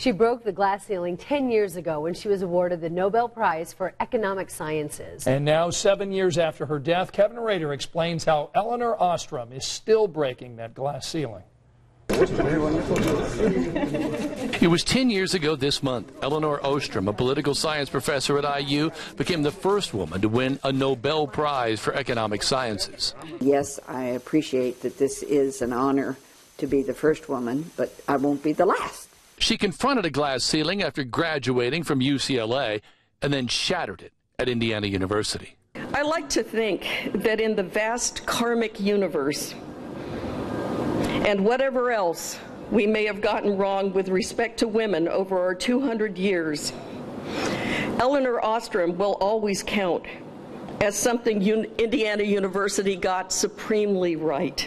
She broke the glass ceiling 10 years ago when she was awarded the Nobel Prize for Economic Sciences. And now, seven years after her death, Kevin Rader explains how Elinor Ostrom is still breaking that glass ceiling. It was 10 years ago this month. Elinor Ostrom, a political science professor at IU, became the first woman to win a Nobel Prize for Economic Sciences. Yes, I appreciate that this is an honor to be the first woman, but I won't be the last. She confronted a glass ceiling after graduating from UCLA and then shattered it at Indiana University. I like to think that in the vast karmic universe and whatever else we may have gotten wrong with respect to women over our 200 years, Elinor Ostrom will always count as something Indiana University got supremely right.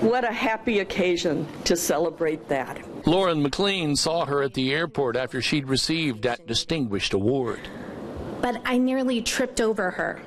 What a happy occasion to celebrate that. Lauren McLean saw her at the airport after she'd received that distinguished award. But I nearly tripped over her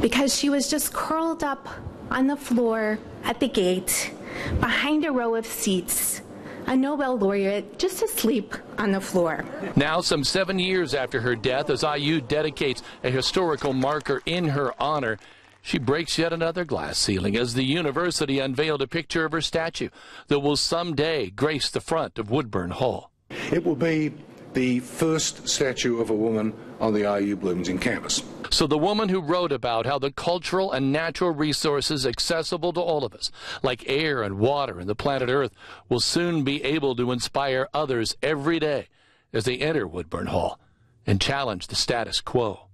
because she was just curled up on the floor at the gate behind a row of seats. A Nobel laureate just asleep on the floor. Now, some seven years after her death, as IU dedicates a historical marker in her honor, she breaks yet another glass ceiling as the university unveiled a picture of her statue that will someday grace the front of Woodburn Hall. It will be the first statue of a woman on the IU Bloomington campus. So, the woman who wrote about how the cultural and natural resources accessible to all of us, like air and water and the planet Earth, will soon be able to inspire others every day as they enter Woodburn Hall and challenge the status quo.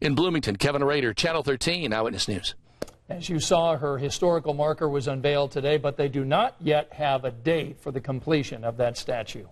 In Bloomington, Kevin Rader, Channel 13, Eyewitness News. As you saw, her historical marker was unveiled today, but they do not yet have a date for the completion of that statue.